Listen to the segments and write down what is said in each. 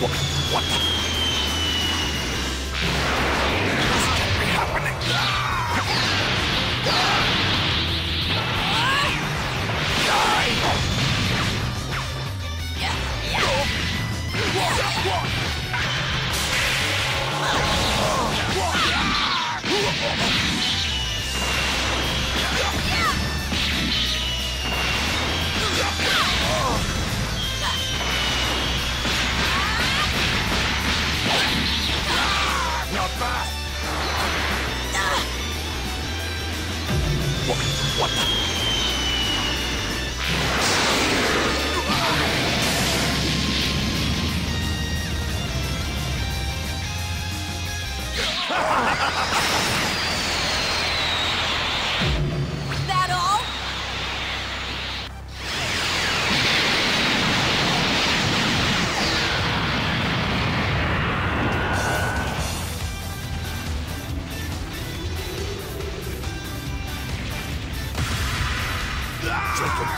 What? What? What, what the?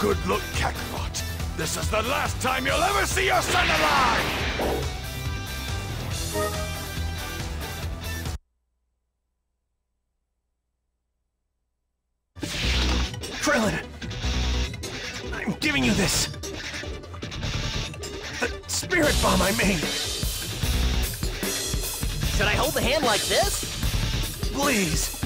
Good luck, Kakarot. This is the last time you'll ever see your son alive! Krillin! I'm giving you this! The spirit bomb I made! Should I hold the hand like this? Please!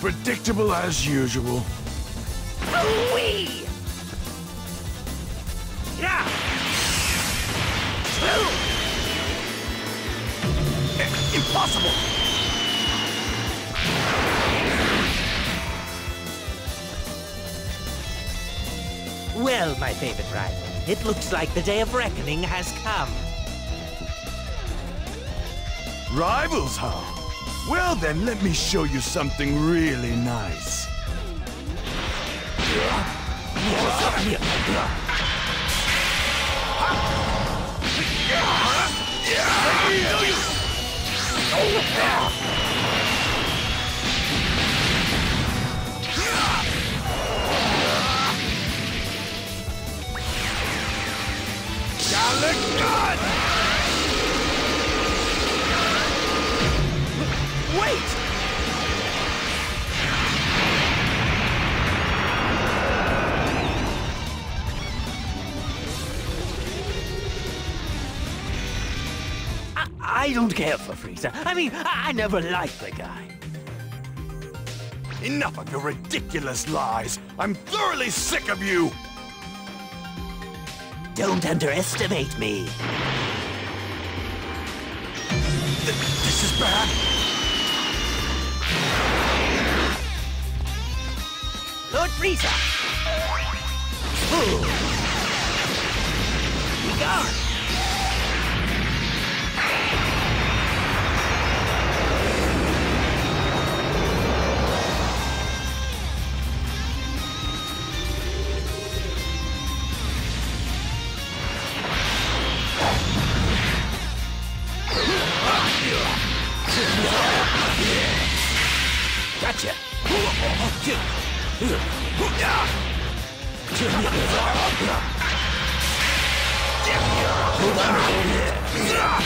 Predictable as usual. Wee! Yeah! Impossible! Well, my favorite rival, it looks like the day of reckoning has come. Rivals, huh? Well then, let me show you something really nice. Galick don't care for Frieza. I mean, I, I never liked the guy. Enough of your ridiculous lies! I'm thoroughly sick of you! Don't underestimate me. Th- this is bad! Lord Frieza! Ooh. Be gone! 剑出了我的命运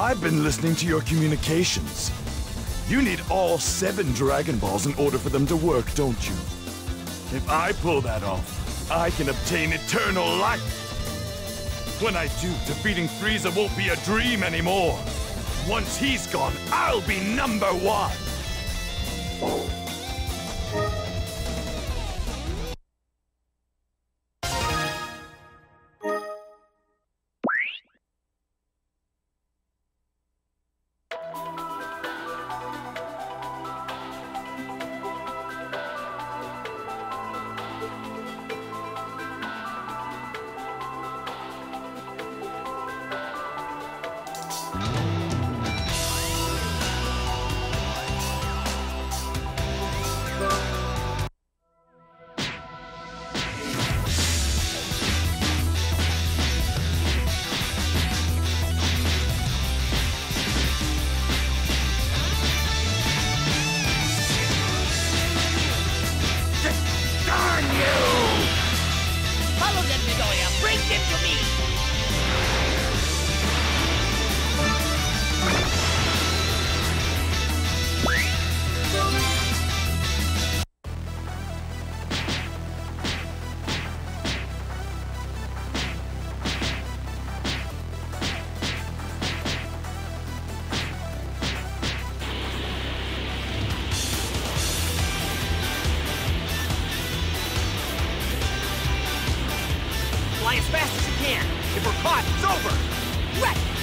I've been listening to your communications. You need all seven Dragon Balls in order for them to work, don't you? If I pull that off, I can obtain eternal life. When I do, defeating Frieza won't be a dream anymore. Once he's gone, I'll be number one. Fly as fast as you can. If we're caught, it's over. Right.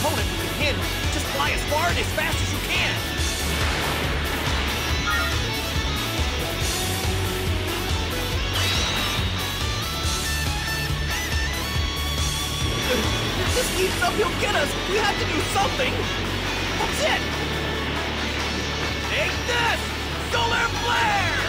opponent who can hit. Just fly as far and as fast as you can. If this keeps up, he'll get us! We have to do something! That's it! Take this! Solar Flare!